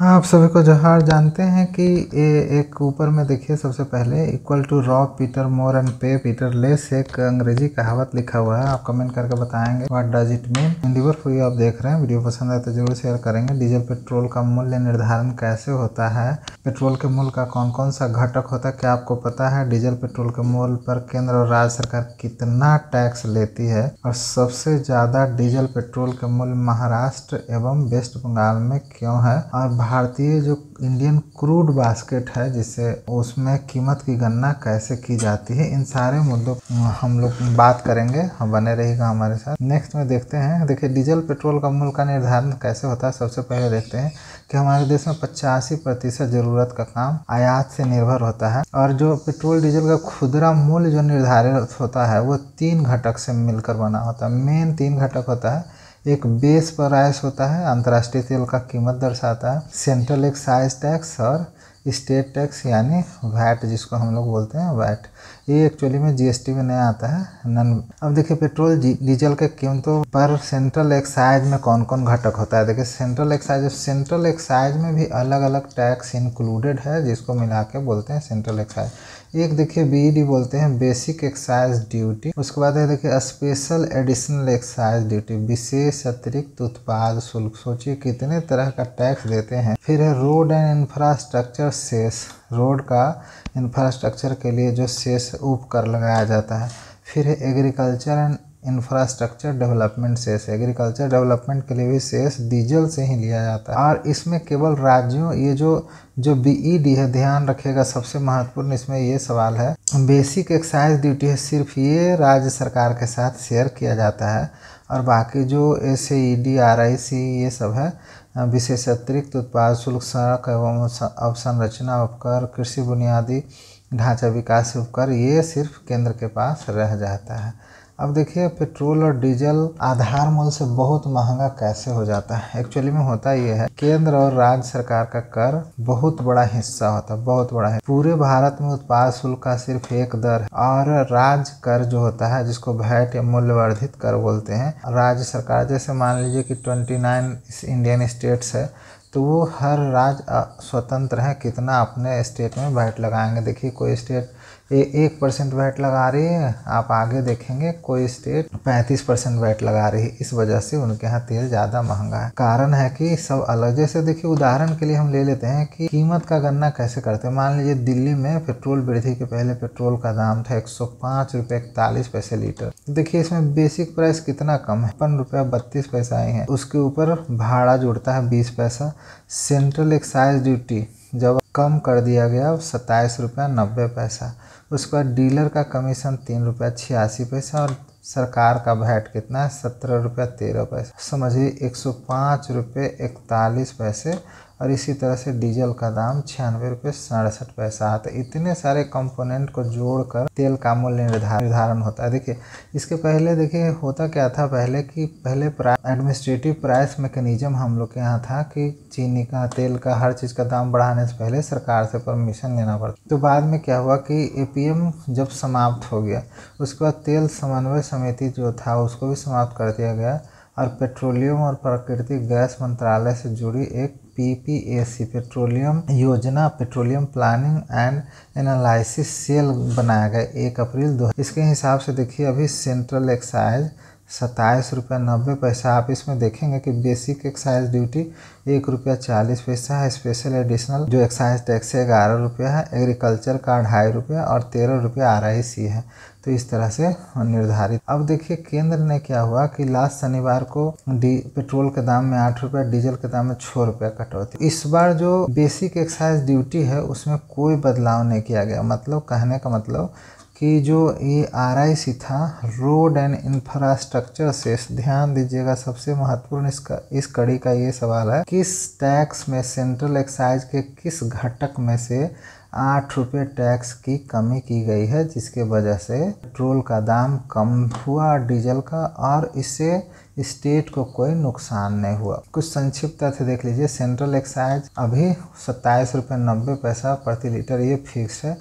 आप सभी को जोहार। जानते हैं कि ये एक ऊपर में देखिए, सबसे पहले equal to rob Peter more and pay Peter less एक अंग्रेज़ी कहावत लिखा हुआ है। आप कमेंट करके बताएँगे what does it mean endeavour for आप देख रहे हैं। वीडियो पसंद आए तो ज़रूर शेयर करेंगे। डीजल पेट्रोल का मूल्य निर्धारण कैसे होता है? पेट्रोल के मूल्य का कौन कौन सा घटक होता है? क्या आपको पता है डीजल पेट्रोल के मूल्य पर केंद्र और राज्य सरकार कितना टैक्स लेती है? और सबसे ज़्यादा डीजल पेट्रोल के मूल्य महाराष्ट्र एवं वेस्ट बंगाल में क्यों है? और भारतीय जो इंडियन क्रूड बास्केट है जिससे उसमें कीमत की गणना कैसे की जाती है, इन सारे मुद्दों हम लोग बात करेंगे। हम बने रहेगा हमारे साथ। नेक्स्ट में देखते हैं। देखिए डीजल पेट्रोल का मूल्य का निर्धारण कैसे होता है? सबसे पहले देखते हैं कि हमारे देश में पचासी प्रतिशत ज़रूरत का काम आयात से निर्भर होता है और जो पेट्रोल डीजल का खुदरा मूल्य जो निर्धारित होता है, वो तीन घटक से मिलकर बना होता है। मेन तीन घटक होता है। एक बेस प्राइस होता है, अंतर्राष्ट्रीय तेल का कीमत दर्शाता है। सेंट्रल एक्साइज टैक्स और स्टेट टैक्स, यानी वैट, जिसको हम लोग बोलते हैं, वैट। ये एक्चुअली में जीएसटी में नहीं आता है, नन अब देखिए पेट्रोल डीजल के कीमतों पर सेंट्रल एक्साइज में कौन कौन घटक होता है? देखिए सेंट्रल एक्साइज सेंट्रल एक्साइज में भी अलग अलग टैक्स इंक्लूडेड है, जिसको मिला के बोलते हैं सेंट्रल एक्साइज एक देखिए बीईडी e बोलते हैं बेसिक एक्साइज ड्यूटी उसके बाद है देखिए स्पेशल एडिशनल एक्साइज ड्यूटी विशेष अतिरिक्त उत्पाद, शुल्क सोचिए कितने तरह का टैक्स देते हैं। फिर है road and infrastructure cess road का इंफ्रास्ट्रक्चर के लिए जो सेस उपकर लगाया जाता है। फिर है agriculture and infrastructure development cess agriculture development के लिए भी सेस डीजल से ही लिया जाता है। और इसमें केवल राज्यों, ये जो जो बीईडी e है, ध्यान रखेगा सबसे महत्वपूर्ण इसमें ये सवाल है। बेसिक एक्साइज ड्यूटी है, सिर्फ़ ये राज्य सरकार के साथ शेयर किया जाता है। और बाकी जो S E D R I C ये सब है विशेष अतिरिक्त उत्पाद, शुल्क सड़क एवं अवसंरचना उपकर, कृषि बुनियादी ढांचा विकास उपकर, ये सिर्फ़ केंद्र के पास रह जाता है। अब देखिए, पेट्रोल और डीजल आधार मूल्य से बहुत महँगा कैसे हो जाता है? एक्चुअली में होता ये है, केंद्र और राज्य सरकार का कर बहुत बड़ा हिस्सा होता है बहुत बड़ा है। पूरे भारत में उत्पाद शुल्क का सिर्फ़ एक दर है, और राज्य कर जो होता है, जिसको वैट या मूल्यवर्धित कर बोलते हैं, राज्य सरकार। जैसे मान लीजिए कि ट्वेंटी नाइन इंडियन स्टेट्स है तो वो हर राज्य स्वतंत्र है, कितना अपने स्टेट में वैट लगाएँगे। देखिए, कोई स्टेट ये एक परसेंट वैट लगा रही है। आप आगे देखेंगे, कोई स्टेट पैंतीस परसेंट वैट लगा रही है। इस वजह से उनके यहाँ तेल ज़्यादा महँगा है। कारण है कि सब अलग, जैसे देखिए, उदाहरण के लिए हम ले लेते हैं कि कीमत का गणना कैसे करते हैं? मान लीजिए दिल्ली में पेट्रोल वृद्धि के पहले पेट्रोल का दाम था एक सौ इकतालीस पैसे लीटर। देखिए, इसमें बेसिक प्राइस कितना कम है? पन रुपया बत्तीस पैसा आई है। उसके ऊपर भाड़ा जुड़ता है बीस पैसा। सेंट्रल एक्साइज ड्यूटी जब कम कर दिया गया, सत्ताईस रुपया नब्बे पैसा। उसके बाद डीलर का कमीशन तीन रुपया छियासी पैसा और सरकार का वैट कितना है? सत्रह रुपया तेरह पैसा। समझिए एक सौ पाँच रुपये इकतालीस पैसे और इसी तरह से डीजल का दाम छियानवे रुपये सड़सठ पैसा आता है। इतने सारे कंपोनेंट को जोड़कर तेल का मूल्य निर्धारण होता है। देखिए, इसके पहले देखिए, होता क्या था पहले कि पहले एडमिनिस्ट्रेटिव प्राइस मैकेनिज्म हम लोग के यहाँ था कि चीनी का, तेल का, हर चीज़ का दाम बढ़ाने से पहले सरकार से परमिशन लेना पड़ता तो बाद में क्या हुआ कि एपीएम जब समाप्त हो गया, उसके बाद तेल समन्वय समिति जो था उसको भी समाप्त कर दिया गया और पेट्रोलियम और प्राकृतिक गैस मंत्रालय से जुड़ी एक पीपीएसी पेट्रोलियम योजना petroleum planning and analysis cell बनाया गया एक अप्रैल दो इसके हिसाब से देखिए, अभी सेंट्रल एक्साइज सत्ताईस रुपया नब्बे पैसा। आप इसमें देखेंगे कि बेसिक एक्साइज ड्यूटी एक रुपया चालीस पैसा है। स्पेशल एडिशनल जो एक्साइज टैक्स है, ग्यारह रुपया है। एग्रीकल्चर का ढाई रुपया और तेरह रुपया आर आई सी है। तो इस तरह से निर्धारित। अब देखिए केंद्र ने क्या हुआ कि लास्ट शनिवार को डी पेट्रोल के दाम में आठ रुपया, डीजल के दाम में छः रुपया कटौती। इस बार जो बेसिक एक्साइज ड्यूटी है, उसमें कोई बदलाव नहीं किया गया। मतलब कहने का मतलब कि जो ये आर आई सी था रोड एंड इंफ्रास्ट्रक्चर से ध्यान दीजिएगा, सबसे महत्वपूर्ण इसका, इस कड़ी का ये सवाल है किस टैक्स में सेंट्रल एक्साइज के किस घटक में से आठ रुपये टैक्स की कमी की गई है, जिसके वजह से पेट्रोल का दाम कम हुआ डीजल का, और इससे स्टेट को कोई नुकसान नहीं हुआ। कुछ संक्षिप्त तथ्य देख लीजिए। सेंट्रल एक्साइज अभी सत्ताईस रुपये नब्बे पैसा प्रति लीटर, ये फिक्स है।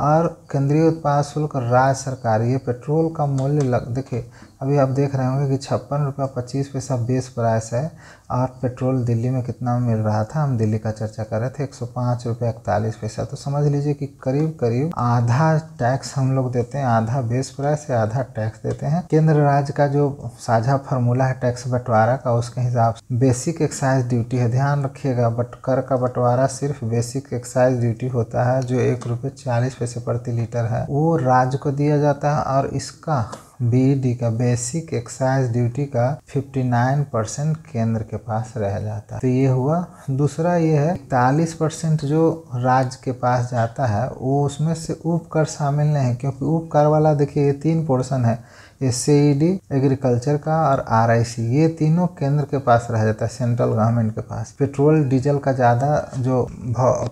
और केंद्रीय उत्पाद शुल्क राज्य सरकार ये पेट्रोल का मूल्य लग देखिए अभी आप देख रहे होंगे कि छप्पन रुपया पच्चीस पैसा बेस प्राइस है। और पेट्रोल दिल्ली में कितना मिल रहा था? हम दिल्ली का चर्चा कर रहे थे। एक सौ पाँच रुपया इकतालीस पैसा। तो समझ लीजिए कि करीब करीब आधा टैक्स हम लोग देते हैं। आधा बेस प्राइस या आधा टैक्स देते हैं। केंद्र राज्य का जो साझा फार्मूला है टैक्स बंटवारा का, उसके हिसाब से बेसिक एक्साइज ड्यूटी है। ध्यान रखिएगा, बट कर का बंटवारा सिर्फ़ बेसिक एक्साइज ड्यूटी होता है, जो एक रुपये चालीस पैसे प्रति लीटर है। वो राज्य को दिया जाता है और इसका बीडी का बेसिक एक्साइज ड्यूटी का 59 परसेंट केंद्र के पास रह जाता है। तो ये हुआ। दूसरा ये है, इकतालीस परसेंट जो राज्य के पास जाता है, वो उसमें से उपकर शामिल नहीं है, क्योंकि उपकर वाला देखिए, ये तीन पोर्शन है। एस एग्रीकल्चर का और आरआईसी ये तीनों केंद्र के पास रह जाता है सेंट्रल गवर्नमेंट के पास। पेट्रोल, डीजल का ज़्यादा जो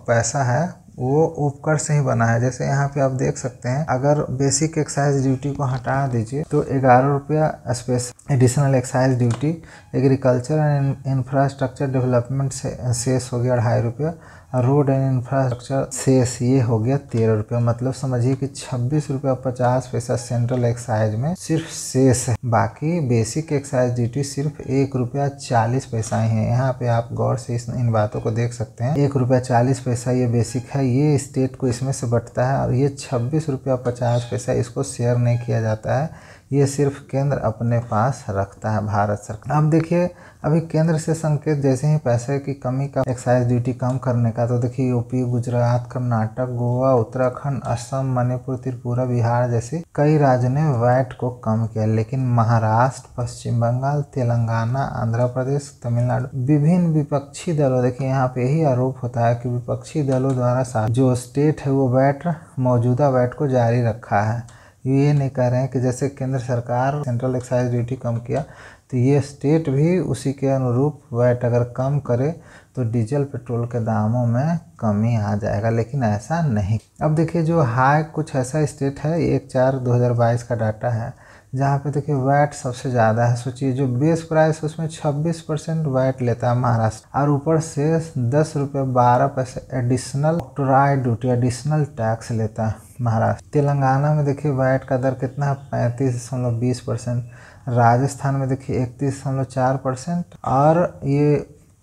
पैसा है वो उपकर से ही बना है। जैसे यहाँ पे आप देख सकते हैं, अगर बेसिक एक्साइज ड्यूटी को हटा दीजिए तो ग्यारह रुपया special additional excise duty agriculture and infrastructure development से, शेष हो गया अढ़ाई रुपया। रोड एंड इंफ्रास्ट्रक्चर शेष ये हो गया तेरह रुपया। मतलब समझिए कि छब्बीस रुपया पचास पैसा सेंट्रल एक्साइज में सिर्फ़ शेष है। बाकी बेसिक एक्साइज ड्यूटी सिर्फ़ एक रुपया चालीस पैसा ही है। यहाँ पे आप गौर से इस, इन बातों को देख सकते हैं। एक रुपया चालीस पैसा ये बेसिक है। ये स्टेट को इसमें से बटता है और ये छब्बीस रुपया पचास पैसा इसको शेयर नहीं किया जाता है। ये सिर्फ़ केंद्र अपने पास रखता है। भारत सरकार। अब देखिए अभी केंद्र से संकेत जैसे ही पैसे की कमी का एक्साइज ड्यूटी कम करने का तो देखिए यूपी गुजरात, कर्नाटक, गोवा, उत्तराखंड, असम, मणिपुर, त्रिपुरा, बिहार जैसे कई राज्यों ने वैट को कम किया। लेकिन महाराष्ट्र, पश्चिम बंगाल, तेलंगाना, आंध्र प्रदेश, तमिलनाडु, विभिन्न विपक्षी दलों, देखिए यहाँ पे यही आरोप होता है कि विपक्षी दलों द्वारा जो स्टेट है वो वैट मौजूदा वैट को जारी रखा है। ये नहीं कह रहे हैं कि जैसे केंद्र सरकार सेंट्रल एक्साइज ड्यूटी कम किया तो ये स्टेट भी उसी के अनुरूप वैट अगर कम करे तो डीजल पेट्रोल के दामों में कमी आ जाएगा, लेकिन ऐसा नहीं। अब देखिए, जो हाई कुछ ऐसा स्टेट है, एक चार दो हज़ार बाईस का डाटा है जहाँ पे देखिए वैट सबसे ज़्यादा है सोचिए जो बेस प्राइस उसमें 26 परसेंट वैट लेता है महाराष्ट्र। और ऊपर से दस रुपये बारह पैसे एडिशनल टोराइड ड्यूटी एडिशनल टैक्स लेता है महाराष्ट्र। तेलंगाना में देखिए वैट का दर कितना है? पैंतीस दशमलव बीस परसेंट। राजस्थान में देखिए इकतीस दशमलव चार परसेंट। और ये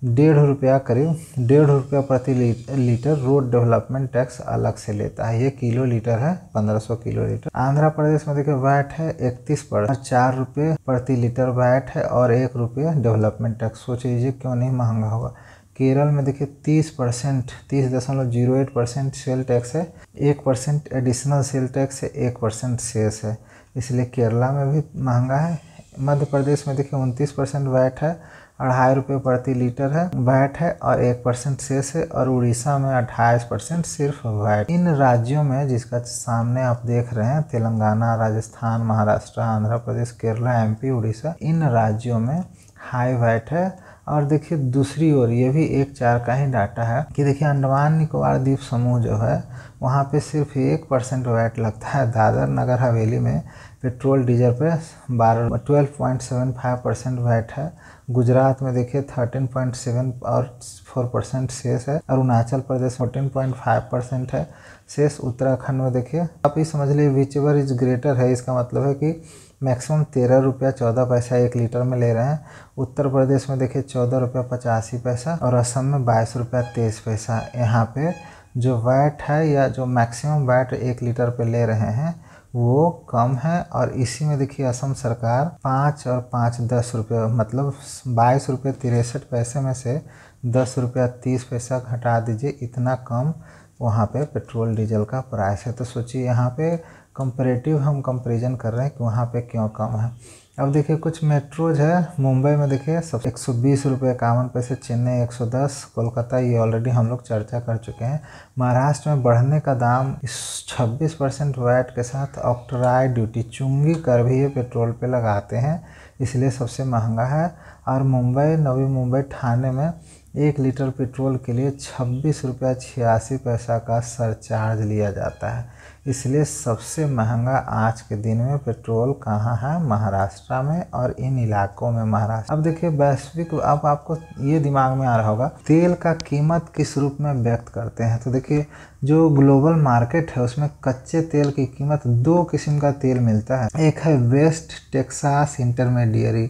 डेढ़ रुपया करीब, डेढ़ रुपया प्रति लीटर रोड डेवलपमेंट टैक्स अलग से लेता है। ये किलो लीटर है, पंद्रह सौ किलो लीटर। आंध्र प्रदेश में देखिए, वैट है इकतीस पर चार रुपये प्रति लीटर वैट है, और एक रुपये डेवलपमेंट टैक्स। सोच लीजिए क्यों नहीं महँगा होगा? केरल में देखिए, तीस परसेंट, तीस दशमलव zero eight percent sale tax है, एक परसेंट एडिशनल सेल टैक्स है, एक परसेंट सेस है। इसलिए केरला में भी महँगा है। मध्य प्रदेश में देखिए, उनतीस परसेंट वैट है अढ़ाई रुपये प्रति लीटर है वैट है और एक परसेंट शेष है और उड़ीसा में अट्ठाईस परसेंट सिर्फ़ वैट इन राज्यों में जिसका सामने आप देख रहे हैं तेलंगाना राजस्थान महाराष्ट्र आंध्र प्रदेश केरला एमपी उड़ीसा इन राज्यों में हाई वैट है और देखिए दूसरी ओर ये भी एक चार का ही डाटा है कि देखिए अंडमान निकोबार द्वीप समूह जो है वहाँ पे सिर्फ़ एक परसेंट वैट लगता है दादर नगर हवेली में पेट्रोल डीजल पे बारह twelve point seven five percent VAT है गुजरात में देखिए थर्टीन पॉइंट सेवन और फोर परसेंट शेष है, Arunachal Pradesh fourteen point five percent है, शेष उत्तराखंड में देखिए। आप ये समझ लीजिए विच एवर इज़ ग्रेटर है, इसका मतलब है कि मैक्सिमम तेरह रुपया चौदह पैसा एक लीटर में ले रहे हैं। उत्तर प्रदेश में देखिए चौदह रुपया पचासी पैसा और असम में बाईस रुपया तेईस पैसा। यहाँ पे जो वैट है या जो मैक्सिमम वैट एक लीटर पे ले रहे हैं वो कम है और इसी में देखिए असम सरकार पाँच और पाँच दस रुपये मतलब बाईस रुपये तिरसठ पैसे में से दस रुपया तीस पैसा घटा दीजिए, इतना कम वहाँ पे पेट्रोल डीजल का प्राइस है। तो सोचिए यहाँ पे कंपैरेटिव हम कंपेरिजन कर रहे हैं कि वहाँ पे क्यों कम है। अब देखिए, कुछ मेट्रोज है, मुंबई में देखिए, सब एक सौ बीस रुपये इक्यावन पैसे, चेन्नई एक सौ दस, कोलकाता, ये ऑलरेडी हम लोग चर्चा कर चुके हैं। महाराष्ट्र में बढ़ने का दाम इस छब्बीस परसेंट वैट के साथ ऑक्ट्राइड ड्यूटी चुंगी कर भी ये पेट्रोल पे लगाते हैं, इसलिए सबसे महँगा है। और मुंबई, नवी मुंबई, ठाणे में एक लीटर पेट्रोल के लिए छब्बीस रुपया छियासी पैसा का सरचार्ज लिया जाता है। इसलिए सबसे महँगा आज के दिन में पेट्रोल कहाँ है? महाराष्ट्र में और इन इलाकों में महाराष्ट्र। अब देखिए, वैश्विक, अब आपको ये दिमाग में आ रहा होगा, तेल का कीमत किस रूप में व्यक्त करते हैं? तो देखिए, जो ग्लोबल मार्केट है, उसमें कच्चे तेल की कीमत दो किस्म का तेल मिलता है। एक है वेस्ट टेक्सास इंटरमीडियरी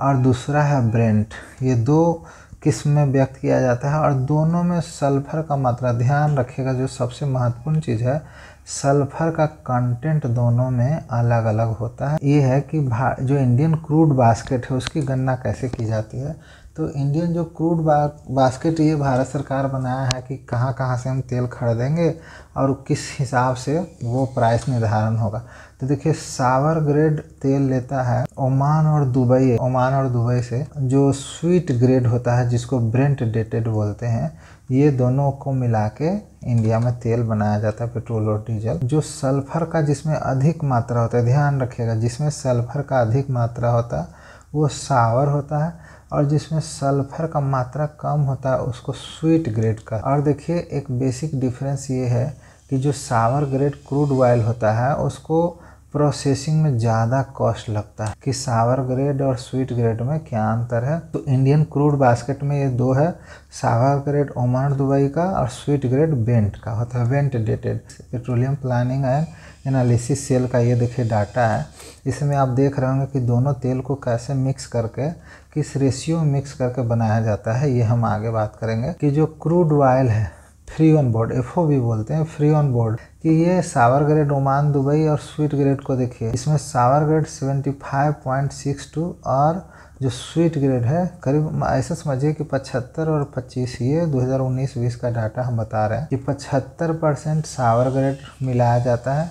और दूसरा है ब्रेंट। ये दो किस्म में व्यक्त किया जाता है और दोनों में सल्फ़र का मात्रा ध्यान रखेगा जो सबसे महत्वपूर्ण चीज़ है। सल्फ़र का कंटेंट दोनों में अलग अलग होता है। ये है कि जो इंडियन क्रूड बास्केट है, उसकी गणना कैसे की जाती है? तो इंडियन जो क्रूड बा, बास्केट ये भारत सरकार बनाया है कि कहाँ कहाँ से हम तेल खरीदेंगे और किस हिसाब से वो प्राइस निर्धारण होगा। तो देखिए सावर ग्रेड तेल लेता है ओमान और दुबई। ओमान और दुबई से जो स्वीट ग्रेड होता है जिसको ब्रेंट डेटेड बोलते हैं ये दोनों को मिला के इंडिया में तेल बनाया जाता है पेट्रोल और डीजल जो सल्फ़र का जिसमें अधिक मात्रा होता है ध्यान रखिएगा जिसमें सल्फ़र का अधिक मात्रा होता है वो सावर होता है और जिसमें सल्फ़र का मात्रा कम होता है, उसको स्वीट ग्रेड का। और देखिए, एक बेसिक डिफरेंस ये है कि जो सावर ग्रेड क्रूड ऑयल होता है, उसको प्रोसेसिंग में ज़्यादा कॉस्ट लगता है। कि सावर ग्रेड और स्वीट ग्रेड में क्या अंतर है? तो इंडियन क्रूड बास्केट में ये दो है सावर ग्रेड ओमान दुबई का और स्वीट ग्रेड बेंट का, होता है Brent dated petroleum planning and analysis cell का ये देखिए डाटा है। इसमें आप देख रहे होंगे कि दोनों तेल को कैसे मिक्स करके, किस रेशियो में मिक्स करके बनाया जाता है, ये हम आगे बात करेंगे। कि जो क्रूड ऑयल है फ्री ऑन बोर्ड एफओ भी बोलते हैं फ्री ऑन बोर्ड कि ये सावर ग्रेड ओमान दुबई और स्वीट ग्रेड को देखिए। इसमें सावर ग्रेड 75.62 और जो स्वीट ग्रेड है, करीब ऐसा समझिए कि 75 और 25 ये 2019-20 का डाटा हम बता रहे हैं कि 75 परसेंट सावर ग्रेड मिलाया जाता है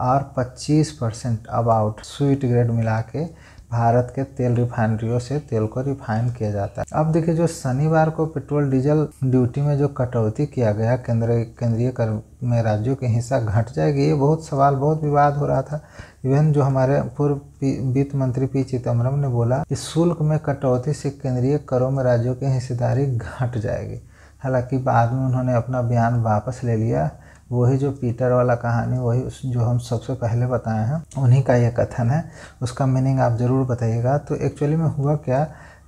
और 25 परसेंट अबाउट स्वीट ग्रेड मिला के भारत के तेल रिफाइनरियों से तेल को रिफाइन किया जाता है। अब देखिए, जो शनिवार को पेट्रोल, डीजल ड्यूटी में जो कटौती किया गया, केंद्र, केंद्रीय कर में राज्यों के हिस्सा घट जाएगी, ये बहुत सवाल, बहुत विवाद हो रहा था। इवन जो हमारे पूर्व वित्त मंत्री पी चिदम्बरम ने बोला, इस शुल्क में कटौती से केंद्रीय करों में राज्यों की हिस्सेदारी घट जाएगी। हालाँकि बाद में उन्होंने अपना बयान वापस ले लिया वही जो पीटर वाला कहानी, वही उस जो हम सबसे पहले बताए हैं, उन्हीं का यह कथन है। उसका मीनिंग आप ज़रूर बताइएगा। तो एक्चुअली में हुआ क्या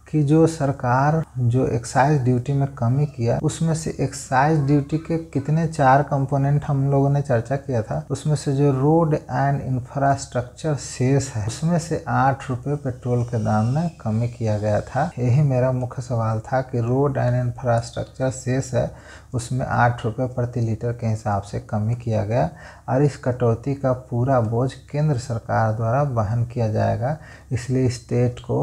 कि जो सरकार जो एक्साइज ड्यूटी में कमी किया, उसमें से एक्साइज ड्यूटी के कितने चार कंपोनेंट हम लोगों ने चर्चा किया था, उसमें से जो रोड एंड इंफ्रास्ट्रक्चर शेष है, उसमें से आठ रुपये पेट्रोल के दाम में कमी किया गया था। यही मेरा मुख्य सवाल था कि रोड एंड इंफ्रास्ट्रक्चर शेष है, उसमें आठ रुपये प्रति लीटर के हिसाब से कमी किया गया और इस कटौती का पूरा बोझ केंद्र सरकार द्वारा वहन किया जाएगा, इसलिए स्टेट को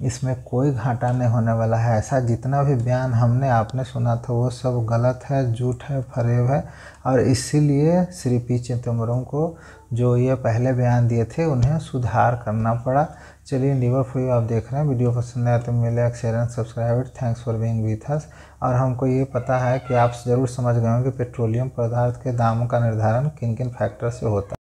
इसमें कोई घाटा नहीं होने वाला है। ऐसा जितना भी बयान हमने आपने सुना था, वो सब गलत है, झूठ है, फरेब है। और इसीलिए श्री पी चिदम्बरम को जो ये पहले बयान दिए थे, उन्हें सुधार करना पड़ा। चलिए न्यूवर फॉर आप देख रहे हैं। वीडियो पसंद आए तो मिले share and subscribe thanks for being with us और हमको ये पता है कि आप ज़रूर समझ गए हो कि पेट्रोलियम पदार्थ के दामों का निर्धारण किन किन फैक्टर से होता है।